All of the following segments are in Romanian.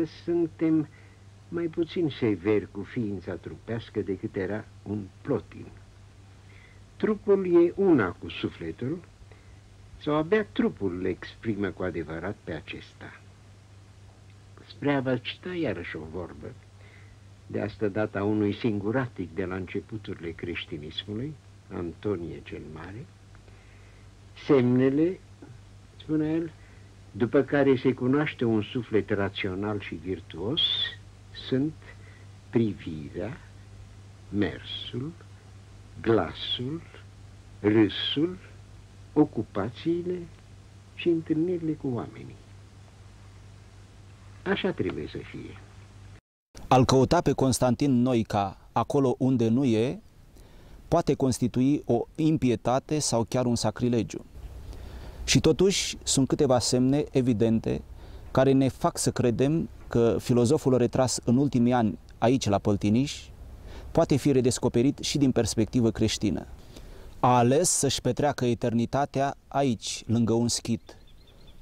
astăzi suntem mai puțin severi cu ființa trupească decât era un plotin. Trupul e una cu sufletul, sau abia trupul le exprimă cu adevărat pe acesta. Spre a vă cita iarăși o vorbă, de asta data unui singuratic de la începuturile creștinismului, Antonie cel Mare, semnele, spune el, după care se cunoaște un suflet rațional și virtuos, sunt privirea, mersul, glasul, râsul, ocupațiile și întâlnirile cu oamenii. Așa trebuie să fie. Al căuta pe Constantin Noica acolo unde nu e, poate constitui o impietate sau chiar un sacrilegiu. Și totuși sunt câteva semne evidente care ne fac să credem că filozoful retras în ultimii ani aici la Păltiniș poate fi redescoperit și din perspectivă creștină. A ales să-și petreacă eternitatea aici, lângă un schit.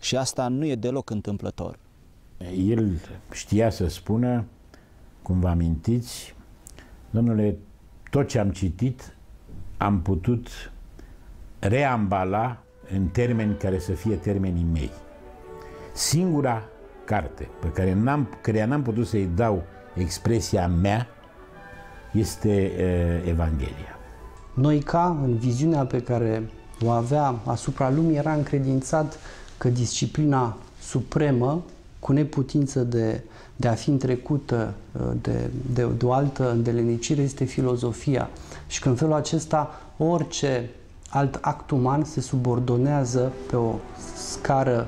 Și asta nu e deloc întâmplător. El știa să spună, cum vă amintiți, domnule, tot ce am citit am putut reambala în termeni care să fie termenii mei. Singura carte pe care n-am, care n-am putut să-i dau expresia mea este uh, Evanghelia. Noica, în viziunea pe care o avea asupra lumii, era încredințat că disciplina supremă, cu neputință de, de a fi întrecută de, de, de o altă îndelenicire, este filozofia. Și că în felul acesta orice alt act uman se subordonează pe o scară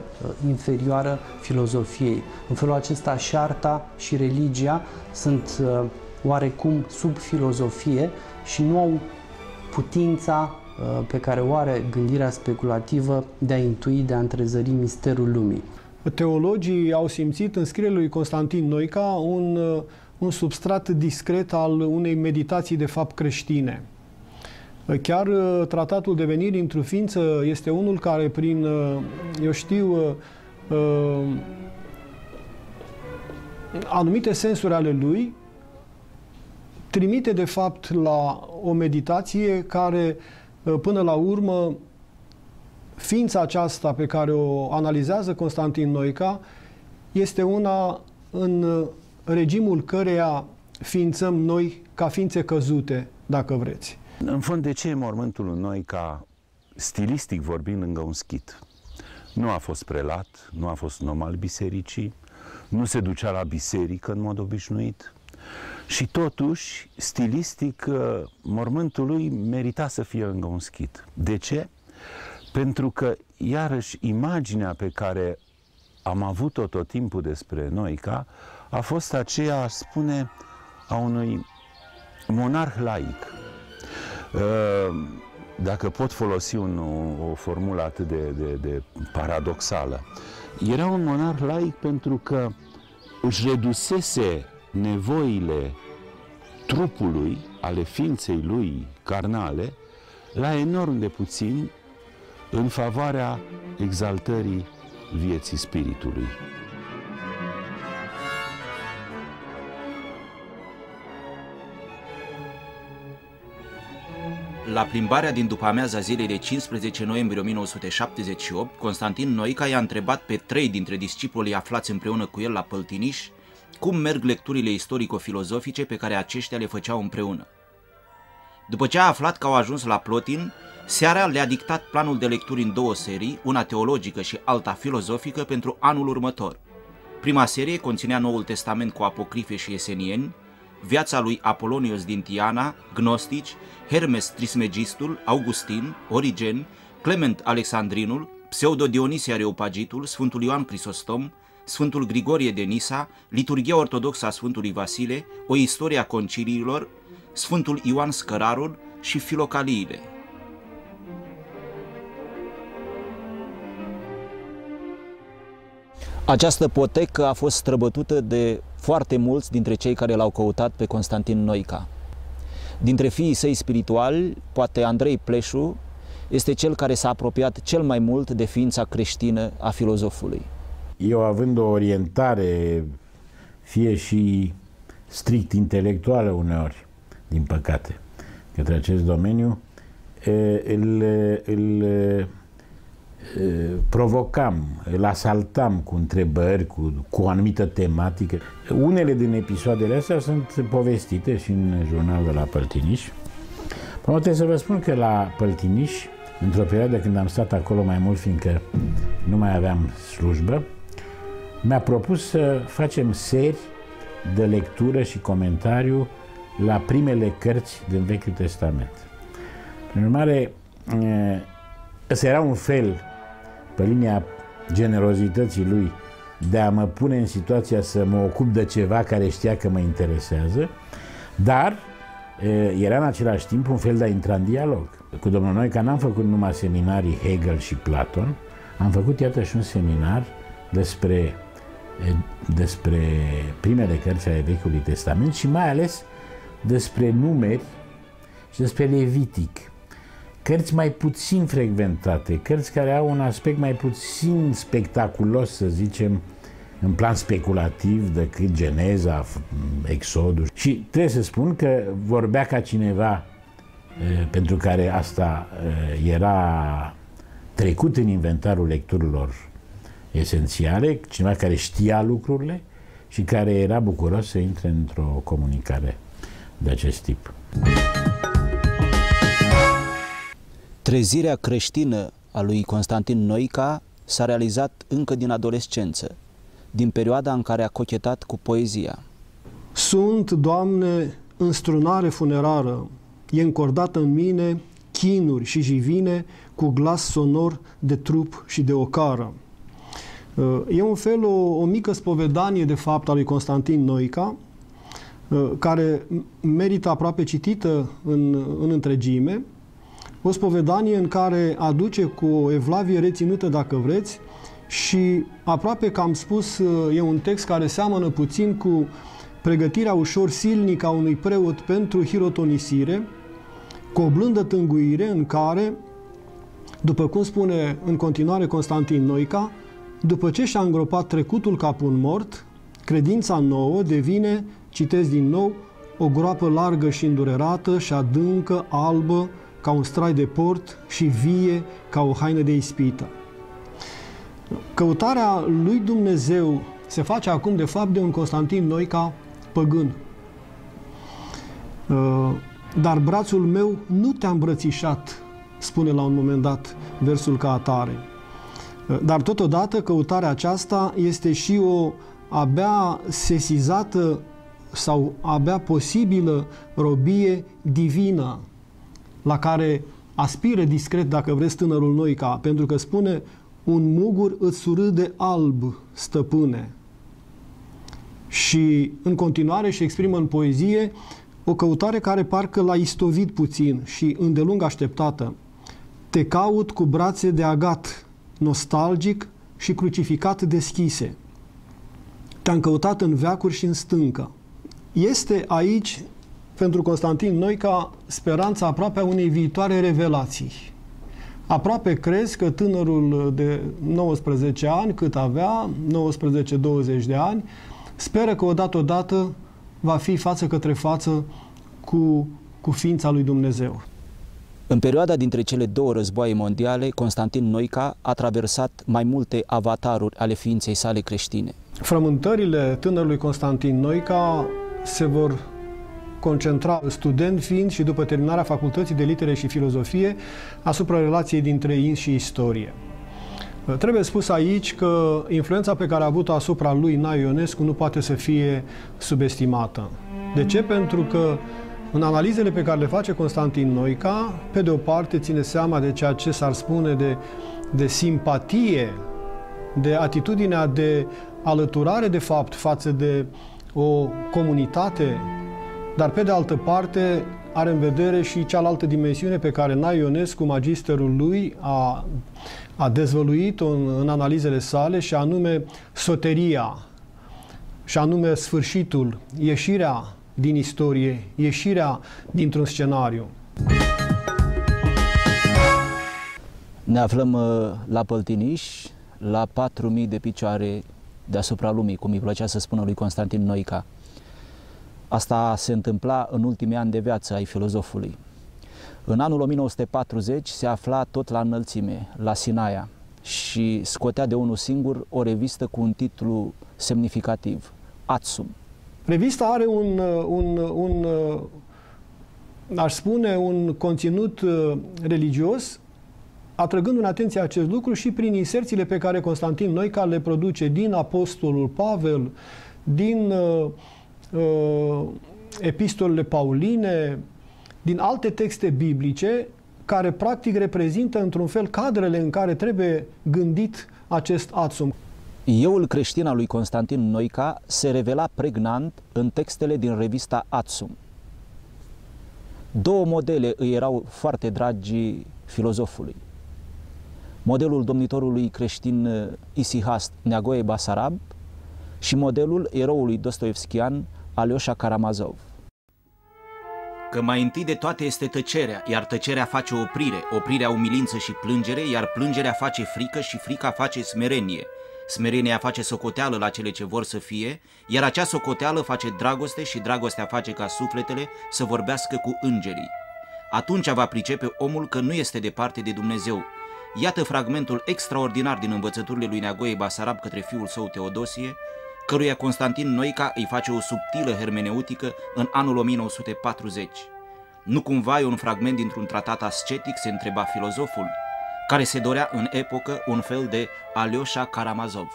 inferioară filozofiei. În felul acesta și șarta și religia sunt oarecum sub filozofie și nu au putința uh, pe care o are gândirea speculativă de a intui, de a întrezări misterul lumii. Teologii au simțit în scrierea lui Constantin Noica un, uh, un substrat discret al unei meditații de fapt creștine. Chiar uh, tratatul devenirii într-o ființă este unul care prin, eu știu, anumite sensuri ale lui, trimite de fapt la o meditație care uh, până la urmă ființa aceasta pe care o analizează Constantin Noica este una în uh, regimul căreia ființăm noi ca ființe căzute, dacă vreți. În fond, de ce e mormântul lui Noica, stilistic vorbind, lângă un schit? Nu a fost prelat, nu a fost normal bisericii, nu se ducea la biserică în mod obișnuit, și totuși, stilistic, uh, mormântul lui merita să fie lângă un schit. De ce? Pentru că, iarăși, imaginea pe care am avut-o tot timpul despre Noica a fost aceea, aș spune, a unui monarh laic. Uh, dacă pot folosi un, o, o formulă atât de, de, de paradoxală. Era un monarh laic pentru că își redusese nevoile trupului, ale ființei lui carnale, la enorm de puțin în favoarea exaltării vieții spiritului. La plimbarea din după amiaza zilei de 15 noiembrie 1978, Constantin Noica i-a întrebat pe trei dintre discipolii aflați împreună cu el la Păltiniș cum merg lecturile istorico-filozofice pe care aceștia le făceau împreună. După ce a aflat că au ajuns la Plotin, seara le-a dictat planul de lecturi în două serii, una teologică și alta filozofică, pentru anul următor. Prima serie conținea Noul Testament cu apocrife și esenieni, viața lui Apolonios din Tiana, gnostici, Hermes Trismegistul, Augustin, Origen, Clement Alexandrinul, Pseudo Dionisia Areopagitul, Sfântul Ioan Crisostom, Sfântul Grigorie de Nisa, Liturgia Ortodoxă a Sfântului Vasile, o istorie a conciliilor, Sfântul Ioan Scărarul și Filocaliile. Această potecă a fost străbătută de foarte mulți dintre cei care l-au căutat pe Constantin Noica. Dintre fiii săi spirituali, poate Andrei Pleșu este cel care s-a apropiat cel mai mult de ființa creștină a filozofului eu având o orientare fie și strict intelectuală uneori, din păcate, către acest domeniu, îl, îl provocam, îl asaltam cu întrebări, cu, cu o anumită tematică. Unele din episoadele astea sunt povestite și în jurnalul de la Păltiniș. Poate să vă spun că la Păltiniș, într-o perioadă când am stat acolo mai mult, fiindcă nu mai aveam slujbă, mi-a propus să facem seri de lectură și comentariu la primele cărți din Vechiul Testament. Prin urmare, ăsta era un fel, pe linia generozității lui, de a mă pune în situația să mă ocup de ceva care știa că mă interesează, dar era în același timp un fel de a intra în dialog. Cu domnul Noica n-am făcut numai seminarii Hegel și Platon, am făcut iată și un seminar despre, despre primele cărți ale Vechiului Testament și mai ales despre numeri și despre Levitic. Cărți mai puțin frecventate, cărți care au un aspect mai puțin spectaculos, să zicem, în plan speculativ decât Geneza, Exodul. Și trebuie să spun că vorbea ca cineva pentru care asta era trecut în inventarul lecturilor esențiale, cineva care știa lucrurile și care era bucuros să intre într-o comunicare de acest tip. Trezirea creștină a lui Constantin Noica s-a realizat încă din adolescență, din perioada în care a cochetat cu poezia. Sunt, Doamne, înstrunare funerară, e încordată în mine chinuri și jivine cu glas sonor de trup și de ocară. E un fel, o, o mică spovedanie, de fapt, a lui Constantin Noica, care merită aproape citită în, în întregime, o spovedanie în care aduce cu o evlavie reținută, dacă vreți, și aproape că am spus, e un text care seamănă puțin cu pregătirea ușor silnică a unui preot pentru hirotonisire, cu o blândă tânguire în care, după cum spune în continuare Constantin Noica, după ce și-a îngropat trecutul ca un mort, credința nouă devine, citesc din nou, o groapă largă și îndurerată și adâncă, albă, ca un strai de port și vie ca o haină de ispită. Căutarea lui Dumnezeu se face acum, de fapt, de un Constantin Noica păgân. Uh, dar brațul meu nu te-a îmbrățișat, spune la un moment dat versul ca atare. Uh, dar totodată căutarea aceasta este și o abia sesizată sau abia posibilă robie divină la care aspiră discret, dacă vreți, tânărul Noica, pentru că spune un mugur îți surâde alb, stăpâne. Și în continuare și exprimă în poezie o căutare care parcă l-a istovit puțin și îndelung așteptată. Te caut cu brațe de agat, nostalgic și crucificat deschise. Te-am căutat în veacuri și în stâncă. Este aici, pentru Constantin Noica, speranța aproape a unei viitoare revelații. Aproape crezi că tânărul de 19 ani, cât avea, 19-20 de ani, speră că odată odată va fi față către față cu, cu ființa lui Dumnezeu. În perioada dintre cele două războaie mondiale, Constantin Noica a traversat mai multe avataruri ale ființei sale creștine. Frământările tânărului Constantin Noica se vor concentra student fiind și după terminarea Facultății de Litere și Filozofie asupra relației dintre ins și istorie. Trebuie spus aici că influența pe care a avut-o asupra lui Nai Ionescu nu poate să fie subestimată. De ce? Pentru că în analizele pe care le face Constantin Noica, pe de o parte ține seama de ceea ce s-ar spune de, de simpatie, de atitudinea de alăturare, de fapt, față de o comunitate, dar pe de altă parte are în vedere și cealaltă dimensiune pe care Nai Ionescu, magisterul lui, a, a dezvăluit-o în, în analizele sale și anume soteria, și anume sfârșitul, ieșirea din istorie, ieșirea dintr-un scenariu. Ne aflăm uh, la Păltiniș, la 4.000 de picioare deasupra lumii, cum îi plăcea să spună lui Constantin Noica. Asta se întâmpla în ultimii ani de viață ai filozofului. În anul 1940 se afla tot la înălțime, la Sinaia, și scotea de unul singur o revistă cu un titlu semnificativ, Atsum. Revista are un, un, un aș spune, un conținut uh, religios, atrăgând în atenție acest lucru și prin inserțiile pe care Constantin Noica le produce din Apostolul Pavel, din uh, uh, epistolele pauline, din alte texte biblice, care practic reprezintă într-un fel cadrele în care trebuie gândit acest atsum. Euul creștin al lui Constantin Noica se revela pregnant în textele din revista Atsum. Două modele îi erau foarte dragi filozofului. Modelul domnitorului creștin uh, Isihast Neagoe Basarab și modelul eroului dostoevskian Alyosha Karamazov. Că mai întâi de toate este tăcerea, iar tăcerea face oprire, oprirea umilință și plângere, iar plângerea face frică și frica face smerenie – Smerenia face socoteală la cele ce vor să fie, iar acea socoteală face dragoste și dragostea face ca sufletele să vorbească cu îngerii. Atunci va pricepe omul că nu este departe de Dumnezeu. Iată fragmentul extraordinar din învățăturile lui Neagoe Basarab către fiul său Teodosie, căruia Constantin Noica îi face o subtilă hermeneutică în anul 1940. Nu cumva e un fragment dintr-un tratat ascetic, se întreba filozoful, care se dorea în epocă un fel de Alyosha Karamazov.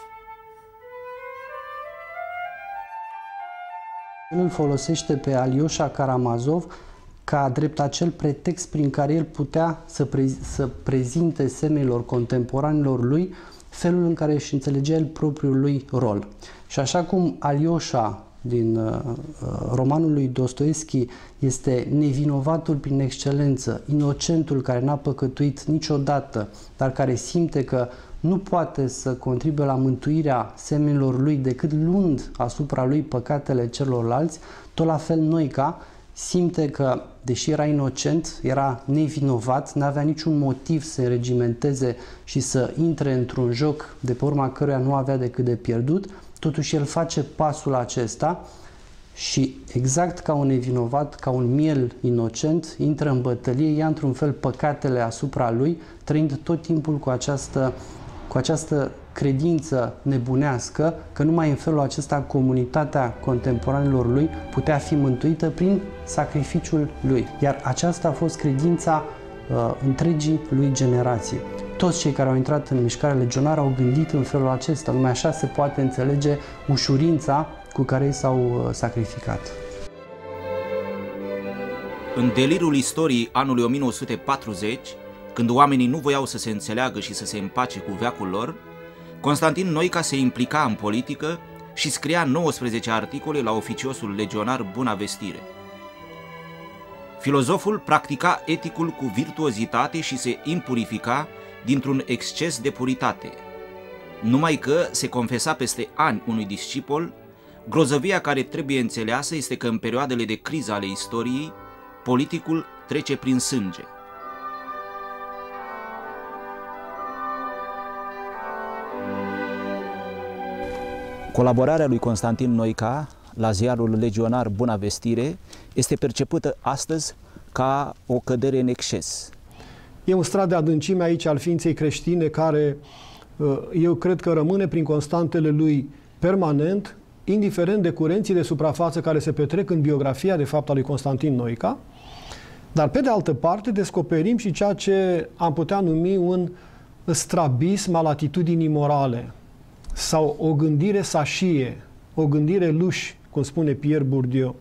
El îl folosește pe Alyosha Karamazov ca drept acel pretext prin care el putea să, pre- să prezinte semelor contemporanilor lui felul în care își înțelegea el propriul lui rol. Și așa cum Alyosha din uh, uh, romanul lui Dostoevski este nevinovatul prin excelență, inocentul care n-a păcătuit niciodată, dar care simte că nu poate să contribuie la mântuirea semenilor lui decât luând asupra lui păcatele celorlalți, tot la fel Noica simte că, deși era inocent, era nevinovat, n-avea niciun motiv să se regimenteze și să intre într-un joc de pe urma căruia nu avea decât de pierdut, Totuși el face pasul acesta și exact ca un nevinovat, ca un miel inocent, intră în bătălie, ia într-un fel păcatele asupra lui, trăind tot timpul cu această, cu această credință nebunească că numai în felul acesta comunitatea contemporanilor lui putea fi mântuită prin sacrificiul lui. Iar aceasta a fost credința uh, întregii lui generații toți cei care au intrat în mișcarea legionară au gândit în felul acesta. Numai așa se poate înțelege ușurința cu care ei s-au uh, sacrificat. În delirul istoriei anului 1940, când oamenii nu voiau să se înțeleagă și să se împace cu veacul lor, Constantin Noica se implica în politică și scria 19 articole la oficiosul legionar Buna Vestire. Filozoful practica eticul cu virtuozitate și se impurifica dintr-un exces de puritate. Numai că se confesa peste ani unui discipol, grozăvia care trebuie înțeleasă este că în perioadele de criză ale istoriei, politicul trece prin sânge. Colaborarea lui Constantin Noica la ziarul legionar Buna Vestire este percepută astăzi ca o cădere în exces, E un strat de adâncime aici al ființei creștine care uh, eu cred că rămâne prin constantele lui permanent, indiferent de curenții de suprafață care se petrec în biografia, de fapt, a lui Constantin Noica. Dar, pe de altă parte, descoperim și ceea ce am putea numi un strabism al atitudinii morale sau o gândire sașie, o gândire luș, cum spune Pierre Bourdieu.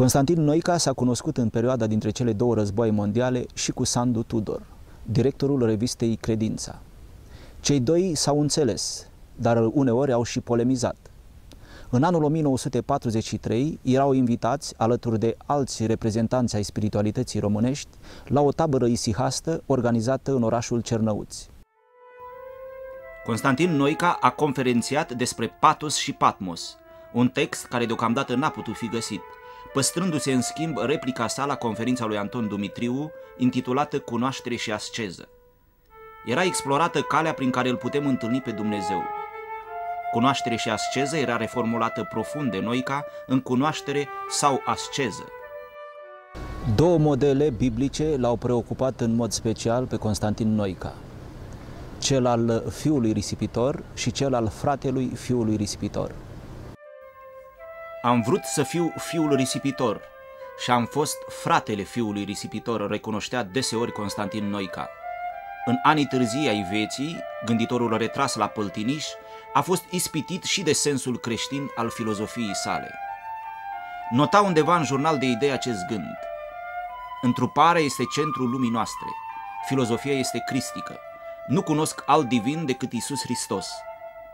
Constantin Noica s-a cunoscut în perioada dintre cele două războaie mondiale și cu Sandu Tudor, directorul revistei Credința. Cei doi s-au înțeles, dar uneori au și polemizat. În anul 1943 erau invitați, alături de alți reprezentanți ai spiritualității românești, la o tabără isihastă organizată în orașul Cernăuți. Constantin Noica a conferențiat despre Patos și Patmos, un text care deocamdată n-a putut fi găsit – păstrându-se în schimb replica sa la conferința lui Anton Dumitriu, intitulată Cunoaștere și asceză. era explorată calea prin care îl putem întâlni pe Dumnezeu. Cunoaștere și asceză era reformulată profund de Noica în cunoaștere sau asceză. Două modele biblice l-au preocupat în mod special pe Constantin Noica. Cel al fiului risipitor și cel al fratelui fiului risipitor. Am vrut să fiu fiul risipitor și am fost fratele fiului risipitor, recunoștea deseori Constantin Noica. În anii târzii ai vieții, gânditorul retras la Păltiniș a fost ispitit și de sensul creștin al filozofiei sale. Nota undeva în jurnal de idei acest gând. Întruparea este centrul lumii noastre. Filozofia este cristică. Nu cunosc alt divin decât Isus Hristos.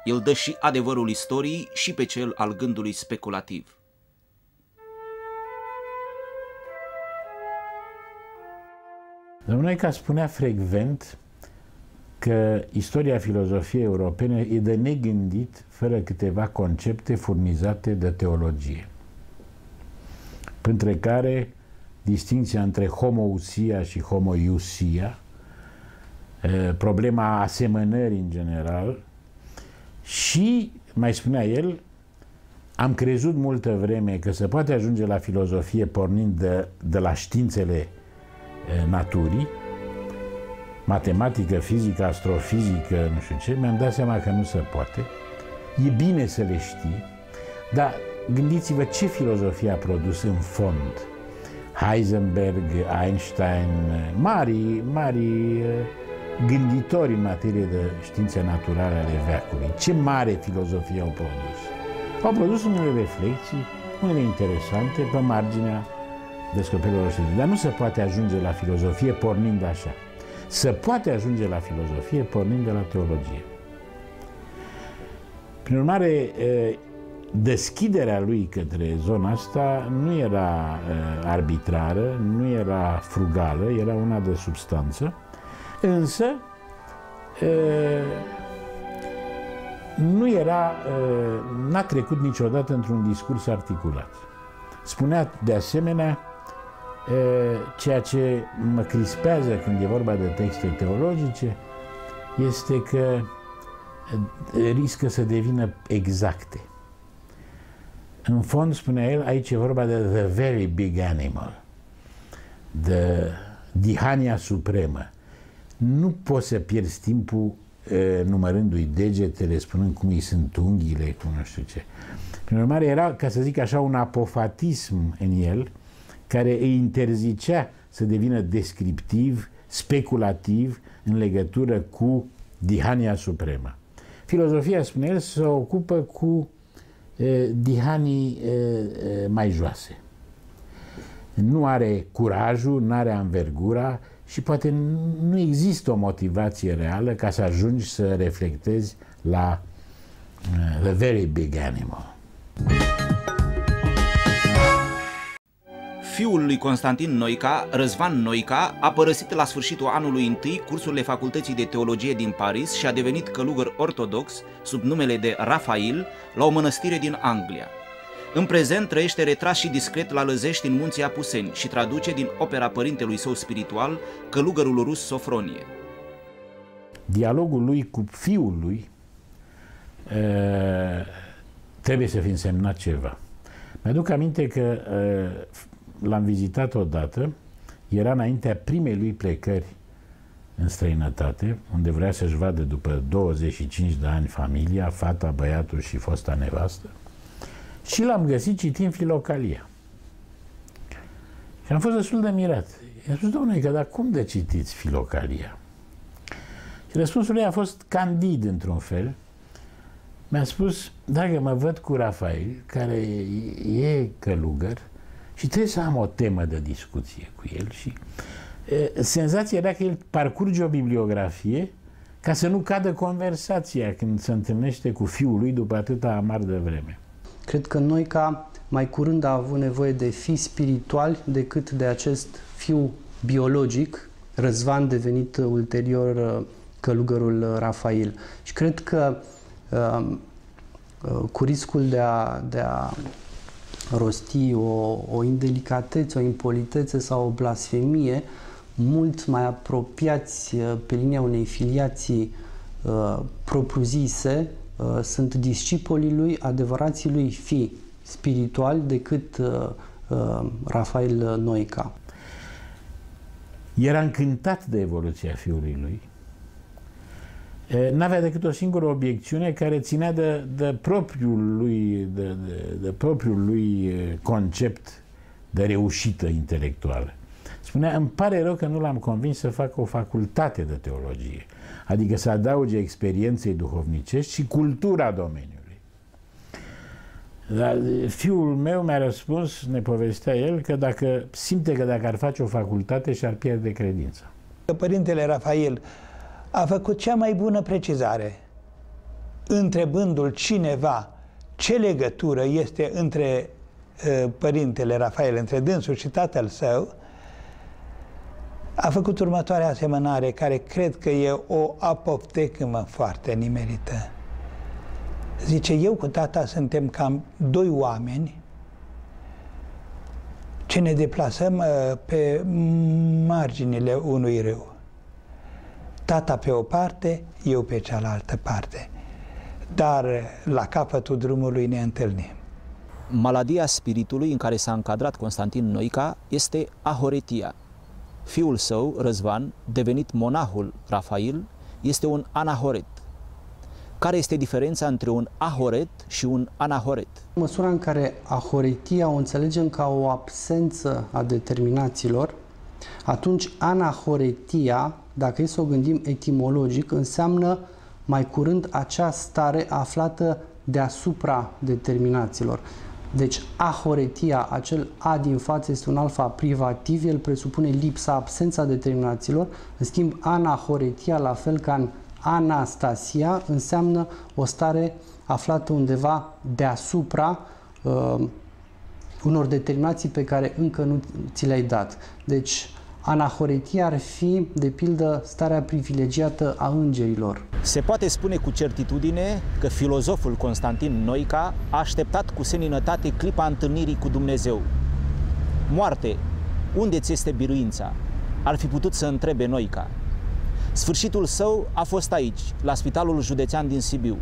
El dă și adevărul istoriei și pe cel al gândului speculativ. Domnul Ica spunea frecvent că istoria filozofiei europene e de negândit fără câteva concepte furnizate de teologie. Printre care distinția între homoousia și homoiusia, problema asemănării în general și, mai spunea el, am crezut multă vreme că se poate ajunge la filozofie pornind de, de la științele naturii, matematică, fizică, astrofizică, nu știu ce, mi-am dat seama că nu se poate. E bine să le știi, dar gândiți-vă ce filozofie a produs în fond. Heisenberg, Einstein, mari, mari gânditori în materie de științe naturale ale veacului. Ce mare filozofie au produs? Au produs unele reflexii, unele interesante pe marginea descoperirilor științei. Dar nu se poate ajunge la filozofie pornind așa. Se poate ajunge la filozofie pornind de la teologie. Prin urmare, deschiderea lui către zona asta nu era arbitrară, nu era frugală, era una de substanță, însă nu era, n-a trecut niciodată într-un discurs articulat. Spunea de asemenea ceea ce mă crispează când e vorba de texte teologice este că riscă să devină exacte. În fond, spunea el, aici e vorba de the very big animal, de dihania supremă. Nu poți să pierzi timpul numărându-i degetele, spunând cum îi sunt unghiile, cum nu știu ce. Prin urmare, era, ca să zic așa, un apofatism în el, care îi interzicea să devină descriptiv, speculativ în legătură cu dihania supremă. Filozofia, spune el, se ocupă cu e, dihanii e, e, mai joase. Nu are curajul, nu are anvergura și poate nu există o motivație reală ca să ajungi să reflectezi la uh, the very big animal. Fiul lui Constantin Noica, Răzvan Noica, a părăsit la sfârșitul anului întâi cursurile Facultății de Teologie din Paris și a devenit călugăr ortodox sub numele de Rafael la o mănăstire din Anglia. În prezent trăiește retras și discret la Lăzești în munții Apuseni și traduce din opera părintelui său spiritual, călugărul rus Sofronie. Dialogul lui cu fiul lui e, trebuie să fi însemnat ceva. Mi-aduc aminte că e, l-am vizitat odată, era înaintea primei lui plecări în străinătate, unde vrea să-și vadă după 25 de ani familia, fata, băiatul și fosta nevastă. Și l-am găsit citind Filocalia. Și am fost destul de mirat. I-a spus, domnule, că dar cum de citiți Filocalia? Și răspunsul ei a fost candid într-un fel. Mi-a spus, dacă mă văd cu Rafael, care e călugăr, și trebuie să am o temă de discuție cu el și e, senzația era că el parcurge o bibliografie ca să nu cadă conversația când se întâlnește cu fiul lui după atâta amar de vreme. Cred că noi ca mai curând a avut nevoie de fi spirituali decât de acest fiu biologic, Răzvan devenit ulterior călugărul Rafael. Și cred că cu riscul de a, de a rosti o, o indelicatețe, o impolitețe sau o blasfemie, mult mai apropiați uh, pe linia unei filiații uh, propriu-zise, uh, sunt discipolii lui, adevărații lui fi spirituali decât uh, uh, Rafael Noica. Era încântat de evoluția fiului lui. N-avea decât o singură obiecțiune care ținea de, de, propriul, lui, de, de, de propriul lui concept de reușită intelectuală. Spunea, îmi pare rău că nu l-am convins să facă o facultate de teologie, adică să adauge experienței duhovnicești și cultura domeniului. Dar fiul meu mi-a răspuns, ne povestea el, că dacă simte că dacă ar face o facultate și-ar pierde credința. Părintele Rafael a făcut cea mai bună precizare, întrebându-l cineva ce legătură este între uh, părintele Rafael, între dânsul și tatăl său, a făcut următoarea asemănare, care cred că e o apoptecmă foarte nimerită. Zice, eu cu tata suntem cam doi oameni ce ne deplasăm uh, pe marginile unui râu. Tata pe o parte, eu pe cealaltă parte. Dar la capătul drumului ne întâlnim. Maladia spiritului în care s-a încadrat Constantin Noica este ahoretia. Fiul său, Răzvan, devenit monahul Rafael, este un anahoret. Care este diferența între un ahoret și un anahoret? În măsura în care ahoretia o înțelegem ca o absență a determinațiilor, atunci anahoretia, dacă e să o gândim etimologic, înseamnă mai curând acea stare aflată deasupra determinațiilor. Deci ahoretia, acel A din față este un alfa privativ, el presupune lipsa, absența determinațiilor, în schimb anahoretia, la fel ca în anastasia, înseamnă o stare aflată undeva deasupra uh, unor determinații pe care încă nu ți le-ai dat. Deci, anahoretia ar fi, de pildă, starea privilegiată a îngerilor. Se poate spune cu certitudine că filozoful Constantin Noica a așteptat cu seninătate clipa întâlnirii cu Dumnezeu. Moarte, unde ți este biruința? Ar fi putut să întrebe Noica. Sfârșitul său a fost aici, la Spitalul Județean din Sibiu.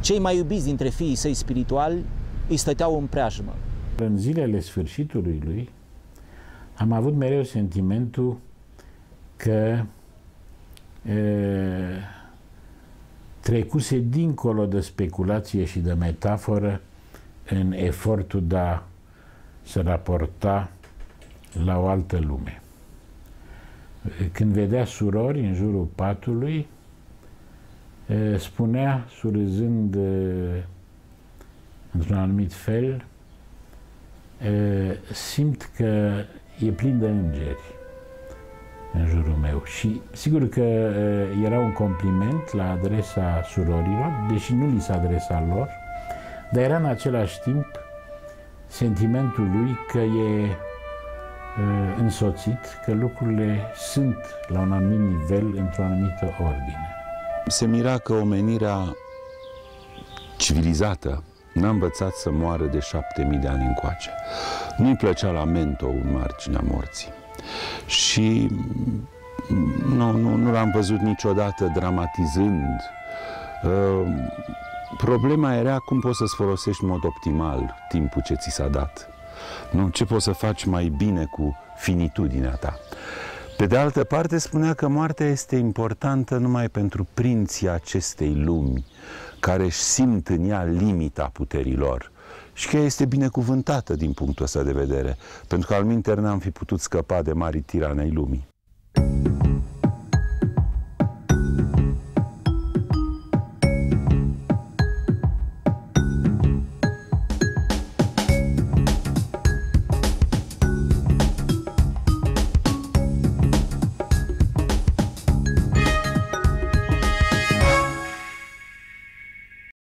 Cei mai iubiți dintre fiii săi spirituali îi stăteau în preajmă. În zilele sfârșitului lui, am avut mereu sentimentul că e, trecuse dincolo de speculație și de metaforă în efortul de a se raporta la o altă lume. Când vedea surori în jurul patului, spunea, surâzând într-un anumit fel, simt că e plin de îngeri în jurul meu și sigur că era un compliment la adresa surorilor, deși nu li s-a adresat lor, dar era în același timp sentimentul lui că e însoțit, că lucrurile sunt la un anumit nivel, într-o anumită ordine. Se mira că omenirea civilizată n-a învățat să moară de șapte mii de ani încoace. Nu-i plăcea lamento în marginea morții. Și nu, nu, nu l-am văzut niciodată dramatizând. Uh, problema era cum poți să-ți folosești în mod optimal timpul ce ți s-a dat. Nu? Ce poți să faci mai bine cu finitudinea ta. Pe de altă parte, spunea că moartea este importantă numai pentru prinții acestei lumi, care își simt în ea limita puterilor și că este binecuvântată din punctul ăsta de vedere, pentru că al minter n-am fi putut scăpa de mari tiranei lumii.